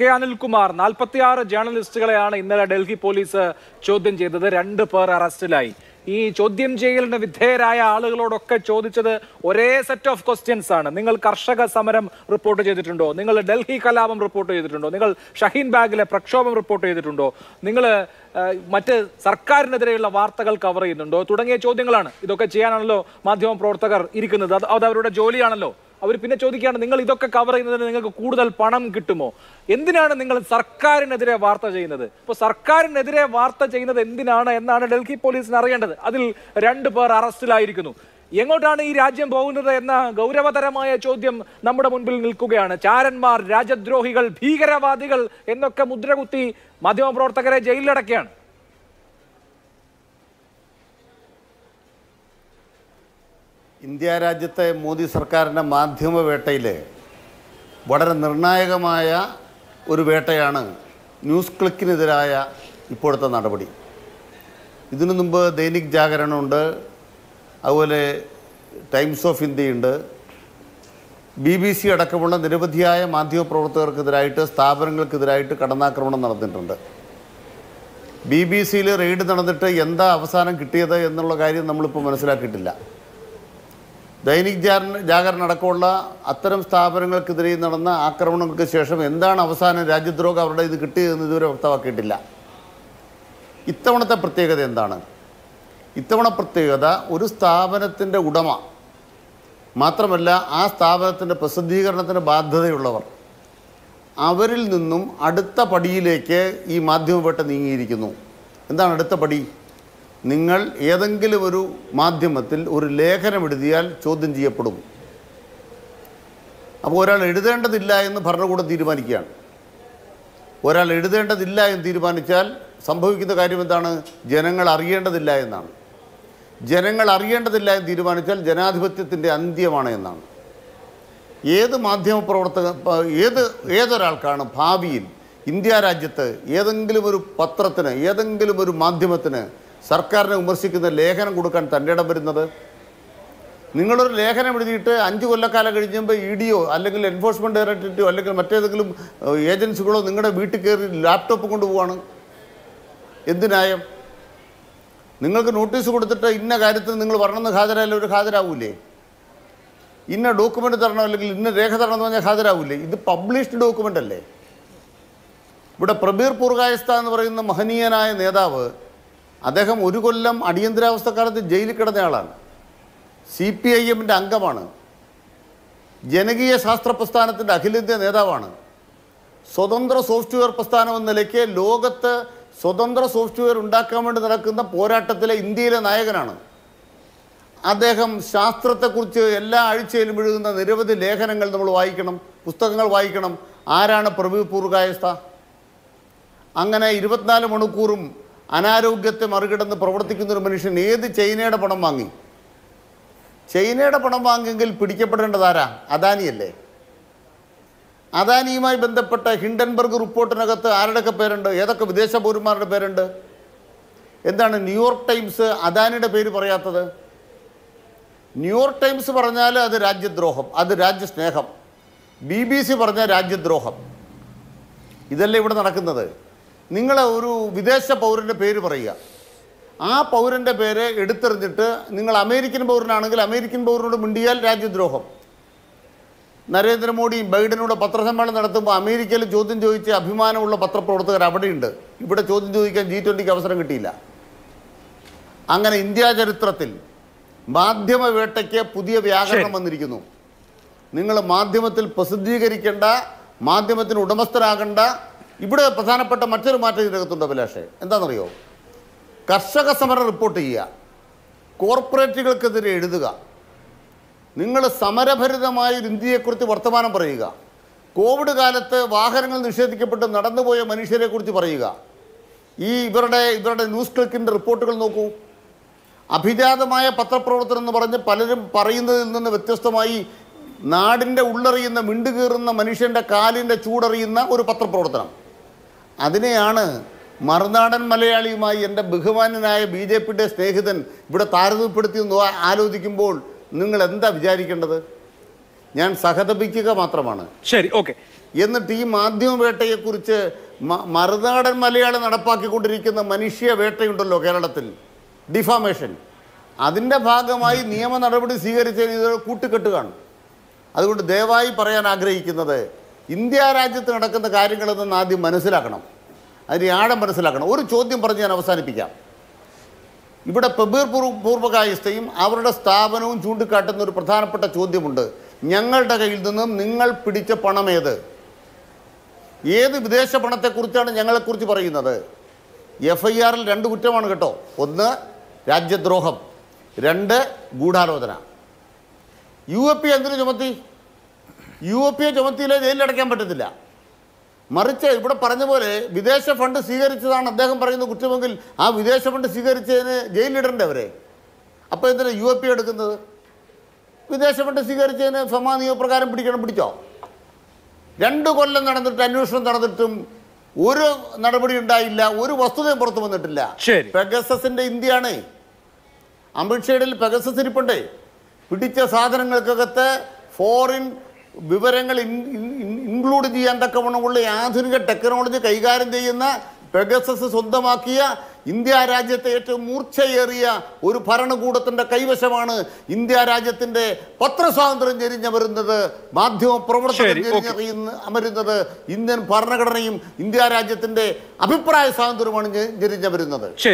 K Anilkumar നാൽപ്പത്തിയാറ് ജേർണലിസ്റ്റുകളെയാണ് ഇന്നലെ Delhi police ചോദ്യം ചെയ്തത്. രണ്ട് പേർ അറസ്റ്റിലായി. ഈ ചോദ്യം ചെയ്യലിന് വിധേയരായ ആളുകളോടൊക്കെ ചോദിച്ചത് ഒരേ സെറ്റ് ഓഫ് ക്വസ്റ്റ്യൻസ് ആണ്. നിങ്ങൾ കർഷക സമരം റിപ്പോർട്ട് ചെയ്തിട്ടുണ്ടോ? നിങ്ങൾ ഡൽഹി കലാപം റിപ്പോർട്ട് ചെയ്തിട്ടുണ്ടോ? നിങ്ങൾ ഷഹീൻ ബാഗിലെ പ്രക്ഷോഭം റിപ്പോർട്ട് ചെയ്തിട്ടുണ്ടോ? നിങ്ങൾ മറ്റ് സർക്കാരിനെതിരെയുള്ള വാർത്തകൾ കവർ ചെയ്യുന്നുണ്ടോ? തുടങ്ങിയ ചോദ്യങ്ങളാണ്. ഇതൊക്കെ ചെയ്യാനാണല്ലോ മാധ്യമ പ്രവർത്തകർ ഇരിക്കുന്നത്. അത് അവരുടെ ജോലിയാണല്ലോ. അവർ പിന്നെ ചോദിക്കുകയാണ് നിങ്ങൾ ഇതൊക്കെ കവർ ചെയ്യുന്നതിന് നിങ്ങൾക്ക് കൂടുതൽ പണം കിട്ടുമോ? എന്തിനാണ് നിങ്ങൾ സർക്കാരിനെതിരെ വാർത്ത ചെയ്യുന്നത്? ഇപ്പോൾ സർക്കാരിനെതിരെ വാർത്ത ചെയ്യുന്നത് എന്തിനാണ് എന്നാണ് ഡൽഹി പോലീസിന് അറിയേണ്ടത്. അതിൽ രണ്ടു പേർ അറസ്റ്റിലായിരിക്കുന്നു. എങ്ങോട്ടാണ് ഈ രാജ്യം പോകുന്നത് എന്ന ഗൗരവതരമായ ചോദ്യം നമ്മുടെ മുൻപിൽ നിൽക്കുകയാണ്. ചാരന്മാർ രാജദ്രോഹികൾ ഭീകരവാദികൾ എന്നൊക്കെ മുദ്രകുത്തി മാധ്യമപ്രവർത്തകരെ ജയിലിലടക്കുകയാണ്. ഇന്ത്യ രാജ്യത്തെ മോദി സർക്കാരിന്റെ മാധ്യമ വേട്ടയിൽ വളരെ നിർണായകമായ ഒരു വേട്ടയാണ് ന്യൂസ് ക്ലിക്കിനെതിരായ ഇപ്പോഴത്തെ നടപടി. ഇതിനു മുമ്പ് ദൈനിക് ജാഗരണമുണ്ട് അതുപോലെ ടൈംസ് ഓഫ് ഇന്ത്യയുണ്ട്. ബി ബി സി അടക്കമുള്ള നിരവധിയായ മാധ്യമപ്രവർത്തകർക്കെതിരായിട്ട് സ്ഥാപനങ്ങൾക്കെതിരായിട്ട് കടന്നാക്രമണം നടന്നിട്ടുണ്ട്. ബി ബി സിയിൽ റെയ്ഡ് നടന്നിട്ട് എന്താ അവസാനം കിട്ടിയത് എന്നുള്ള കാര്യം നമ്മളിപ്പോൾ മനസ്സിലാക്കിയിട്ടില്ല. ദൈനിക് ജാഗരൺ അടക്കമുള്ള അത്തരം സ്ഥാപനങ്ങൾക്കെതിരെ നടന്ന ആക്രമണങ്ങൾക്ക് ശേഷം എന്താണ് അവസാനം രാജ്യദ്രോഹം അവരുടെ ഇത് കിട്ടിയതെന്ന് ഇതുവരെ വ്യക്തമാക്കിയിട്ടില്ല. ഇത്തവണത്തെ പ്രത്യേകത എന്താണ്? ഇത്തവണ പ്രത്യേകത ഒരു സ്ഥാപനത്തിന്റെ ഉടമ മാത്രമല്ല ആ സ്ഥാപനത്തിന്റെ പ്രസിദ്ധീകരണത്തിന് ബാധ്യതയുള്ളവർ അവരിൽ നിന്നും അടുത്ത പടിയിലേക്ക് ഈ മാധ്യമവേട്ട നീങ്ങിയിരിക്കുന്നു. എന്താണ് അടുത്ത പടി? നിങ്ങൾ ഏതെങ്കിലും ഒരു മാധ്യമത്തിൽ ഒരു ലേഖനം എഴുതിയാൽ ചോദ്യം ചെയ്യപ്പെടും. അപ്പോൾ ഒരാൾ എഴുതേണ്ടതില്ല എന്ന് ഭരണകൂടം തീരുമാനിക്കുകയാണ്. ഒരാൾ എഴുതേണ്ടതില്ല എന്ന് തീരുമാനിച്ചാൽ സംഭവിക്കുന്ന കാര്യം എന്താണ്? ജനങ്ങൾ അറിയേണ്ടതില്ല എന്നാണ്. ജനങ്ങൾ അറിയേണ്ടതില്ല എന്ന് തീരുമാനിച്ചാൽ ജനാധിപത്യത്തിന്റെ അന്ത്യമാണ് എന്നാണ്. ഏത് മാധ്യമപ്രവർത്തക പ്രവർത്തക ഏത് ഏതൊരാൾക്കാണ് ഭാവിയിൽ ഇന്ത്യ രാജ്യത്ത് ഏതെങ്കിലും ഒരു പത്രത്തിന് ഏതെങ്കിലും ഒരു മാധ്യമത്തിന് സർക്കാരിനെ വിമർശിക്കുന്ന ലേഖനം കൊടുക്കാൻ തന്റെ ഇടം വരുന്നത്? നിങ്ങളൊരു ലേഖനം എഴുതിയിട്ട് അഞ്ച് കൊല്ലക്കാലം കഴിയുമ്പോൾ ഇ ഡിയോ അല്ലെങ്കിൽ എൻഫോഴ്സ്മെന്റ് ഡയറക്ടറേറ്റോ അല്ലെങ്കിൽ മറ്റേതെങ്കിലും ഏജൻസികളോ നിങ്ങളുടെ വീട്ടിൽ കയറി ലാപ്ടോപ്പ് കൊണ്ടുപോവാണ് എന്ത് ന്യായം? നിങ്ങൾക്ക് നോട്ടീസ് കൊടുത്തിട്ട് ഇന്ന കാര്യത്തിൽ നിങ്ങൾ വരണമെന്ന് ഹാജരായാലും ഒരു ഹാജരാവൂലേ? ഇന്ന ഡോക്യുമെന്റ് തരണം അല്ലെങ്കിൽ ഇന്ന രേഖ തരണം എന്ന് പറഞ്ഞാൽ ഹാജരാവൂലേ? ഇത് പബ്ലിഷ്ഡ് ഡോക്യുമെന്റ് അല്ലേ? ഇവിടെ പ്രബീർ പൂർഗായസ്ത എന്ന് പറയുന്ന മഹനീയനായ നേതാവ് അദ്ദേഹം ഒരു കൊല്ലം അടിയന്തരാവസ്ഥക്കാലത്ത് ജയിലിൽ കിടന്നയാളാണ് സി പി ഐ എമ്മിന്റെ അംഗമാണ്. ജനകീയ ശാസ്ത്ര പ്രസ്ഥാനത്തിന്റെ അഖിലേന്ത്യാ നേതാവാണ്. സ്വതന്ത്ര സോഫ്റ്റ്വെയർ പ്രസ്ഥാനം എന്ന നിലയ്ക്ക് ലോകത്ത് സ്വതന്ത്ര സോഫ്റ്റ്വെയർ ഉണ്ടാക്കാൻ വേണ്ടി നടക്കുന്ന പോരാട്ടത്തിലെ ഇന്ത്യയിലെ നായകനാണ്. അദ്ദേഹം ശാസ്ത്രത്തെക്കുറിച്ച് എല്ലാ ആഴ്ചയിലും എഴുതുന്ന നിരവധി ലേഖനങ്ങൾ നമ്മൾ വായിക്കണം പുസ്തകങ്ങൾ വായിക്കണം. ആരാണ് പ്രവീർ പൂർഗായസ്ഥ അങ്ങനെ ഇരുപത്തിനാല് മണിക്കൂറും അനാരോഗ്യത്തെ മറികടന്ന് പ്രവർത്തിക്കുന്ന ഒരു മനുഷ്യൻ ഏത് ചൈനയുടെ പണം വാങ്ങി? ചൈനയുടെ പണം വാങ്ങിയെങ്കിൽ പിടിക്കപ്പെടേണ്ടത് ആരാ? അദാനിയല്ലേ അദാനിയുമായി ബന്ധപ്പെട്ട ഹിൻഡൻബർഗ് റിപ്പോർട്ടിനകത്ത് ആരുടെയൊക്കെ പേരുണ്ട്? ഏതൊക്കെ വിദേശ പൗരന്മാരുടെ പേരുണ്ട്? എന്താണ് ന്യൂയോർക്ക് ടൈംസ് അദാനിയുടെ പേര് പറയാത്തത്? ന്യൂയോർക്ക് ടൈംസ് പറഞ്ഞാൽ അത് രാജ്യദ്രോഹം അത് രാജ്യസ്നേഹം. ബി ബി സി പറഞ്ഞാൽ രാജ്യദ്രോഹം. ഇതല്ലേ ഇവിടെ നടക്കുന്നത്? നിങ്ങൾ ഒരു വിദേശ പൗരന്റെ പേര് പറയുക. ആ പൗരന്റെ പേര് എടുത്തെറിഞ്ഞിട്ട് നിങ്ങൾ അമേരിക്കൻ പൗരനാണെങ്കിൽ അമേരിക്കൻ പൗരനോട് മിണ്ടിയാൽ രാജ്യദ്രോഹം. നരേന്ദ്രമോദിയും ബൈഡനോട് പത്രസമ്മേളനം നടത്തുമ്പോൾ അമേരിക്കയിൽ ചോദ്യം ചോദിച്ച അഭിമാനമുള്ള പത്രപ്രവർത്തകർ അവിടെയുണ്ട്. ഇവിടെ ചോദ്യം ചോദിക്കാൻ ജി ട്വന്റിക്ക് അവസരം കിട്ടിയില്ല. അങ്ങനെ ഇന്ത്യാ ചരിത്രത്തിൽ മാധ്യമ വേട്ടയ്ക്ക് പുതിയ വ്യാകരണം വന്നിരിക്കുന്നു. നിങ്ങൾ മാധ്യമത്തിൽ പ്രസിദ്ധീകരിക്കേണ്ട മാധ്യമത്തിന് ഉടമസ്ഥരാകേണ്ട ഇവിടെ പ്രധാനപ്പെട്ട മറ്റൊരു മാറ്റം ഇതിനകത്തുണ്ട് അഭിലാഷേ. എന്താണെന്നറിയോ? കർഷക സമരം റിപ്പോർട്ട് ചെയ്യുക. കോർപ്പറേറ്റുകൾക്കെതിരെ എഴുതുക. നിങ്ങൾ സമരഭരിതമായ ഒരു ഇന്ത്യയെക്കുറിച്ച് വർത്തമാനം പറയുക. കോവിഡ് കാലത്ത് വാഹനങ്ങൾ നിഷേധിക്കപ്പെട്ട് നടന്നുപോയ മനുഷ്യരെക്കുറിച്ച് പറയുക. ഈ ഇവരുടെ ഇവരുടെ ന്യൂസ് ക്ലിക്കിന്റെ റിപ്പോർട്ടുകൾ നോക്കൂ. അഭിജാതമായ പത്രപ്രവർത്തനം എന്ന് പറഞ്ഞ് പലരും പറയുന്നതിൽ നിന്ന് വ്യത്യസ്തമായി നാടിന്റെ ഉള്ളറിയുന്ന മിണ്ടുകീറുന്ന മനുഷ്യന്റെ കാലിന്റെ ചൂടറിയുന്ന ഒരു പത്രപ്രവർത്തനം. അതിനെയാണ് മറുനാടൻ മലയാളിയുമായി എന്റെ ബഹുമാനനായ ബി ജെ പിയുടെ സ്നേഹിതൻ ഇവിടെ താരതമ്യപ്പെടുത്തി എന്ന് ആലോചിക്കുമ്പോൾ നിങ്ങൾ എന്താ വിചാരിക്കേണ്ടത്? ഞാൻ സഹതപിക്കുക മാത്രമാണ്. ശരി ഓക്കെ. എന്നിട്ട് ഈ മാധ്യമ വേട്ടയെക്കുറിച്ച് മ- മറുനാടൻ മലയാളി നടപ്പാക്കിക്കൊണ്ടിരിക്കുന്ന മനുഷ്യ വേട്ടയുണ്ടല്ലോ കേരളത്തിൽ. ഡിഫാമേഷൻ അതിന്റെ ഭാഗമായി നിയമ നടപടി സ്വീകരിച്ചതിന് ഇത് കൂട്ടുകെട്ടുകയാണ് അതുകൊണ്ട് ദയവായി പറയാൻ ആഗ്രഹിക്കുന്നത് ഇന്ത്യ രാജ്യത്ത് നടക്കുന്ന കാര്യങ്ങളെന്ന് ആദ്യം മനസ്സിലാക്കണം. അതിന് ആഴം മനസ്സിലാക്കണം. ഒരു ചോദ്യം പറഞ്ഞ് ഞാൻ അവസാനിപ്പിക്കാം. ഇവിടെ പ്രബീർ പൂർ- പൂർവകായസ്ഥയും അവരുടെ സ്ഥാപനവും ചൂണ്ടിക്കാട്ടുന്ന ഒരു പ്രധാനപ്പെട്ട ചോദ്യമുണ്ട്. ഞങ്ങളുടെ കയ്യിൽ നിന്നും നിങ്ങൾ പിടിച്ച പണം ഏത്? ഏത് വിദേശ പണത്തെക്കുറിച്ചാണ് ഞങ്ങളെക്കുറിച്ച് പറയുന്നത്? എഫ് ഐ ആറിൽ രണ്ട് കുറ്റമാണ് കേട്ടോ. ഒന്ന് രാജ്യദ്രോഹം. രണ്ട് ഗൂഢാലോചന. യു എ പി എന്തിനു ചുമത്തി? U A ചുമത്തിയില്ല? ചുമത്തിയില്ലേ ജയിലിലടയ്ക്കാൻ പറ്റത്തില്ല. മറിച്ച് ഇവിടെ പറഞ്ഞ പോലെ വിദേശ ഫണ്ട് സ്വീകരിച്ചതാണ് അദ്ദേഹം പറയുന്ന കുറ്റമെങ്കിൽ ആ വിദേശ ഫണ്ട് സ്വീകരിച്ചതിന് ജയിലിലിടണ്ടേ അവരെ. അപ്പോൾ എന്തിനാണ് യു എ പി എടുക്കുന്നത്? വിദേശ ഫണ്ട് സ്വീകരിച്ചതിന് ഫമാ നിയമപ്രകാരം പിടിക്കണം പിടിച്ചോ? രണ്ട് കൊല്ലം നടന്നിട്ട് അന്വേഷണം നടന്നിട്ടും ഒരു നടപടി ഉണ്ടായില്ല ഒരു വസ്തുതയും പുറത്തു വന്നിട്ടില്ല. പെഗസസിന്റെ ഇന്ത്യയാണ്. അമൃത്ഷേഡിൽ പെഗസസ് ഇരിപ്പുണ്ടേ. പിടിച്ച സാധനങ്ങൾക്കകത്ത് ഫോറിൻ വിവരങ്ങൾ ഇൻ- ഇൻ- ഇൻ- ഇൻക്ലൂഡ് ചെയ്യാൻ തക്കവണ്ണമുള്ള ആധുനിക ടെക്നോളജി കൈകാര്യം ചെയ്യുന്ന പെഗസസ് സ്വന്തമാക്കിയ ഇന്ത്യ രാജ്യത്തെ ഏറ്റവും മൂർച്ചയേറിയ ഒരു ഭരണകൂടത്തിന്റെ കൈവശമാണ് ഇന്ത്യ രാജ്യത്തിന്റെ പത്രസ്വാതന്ത്ര്യം ഞെരിഞ്ഞമരുന്നത് മാധ്യമ പ്രവർത്തനം. അമരുന്നത് ഇന്ത്യൻ ഭരണഘടനയും ഇന്ത്യ രാജ്യത്തിന്റെ അഭിപ്രായ സ്വാതന്ത്ര്യമാണ് ഞെരിഞ്ഞമരുന്നത്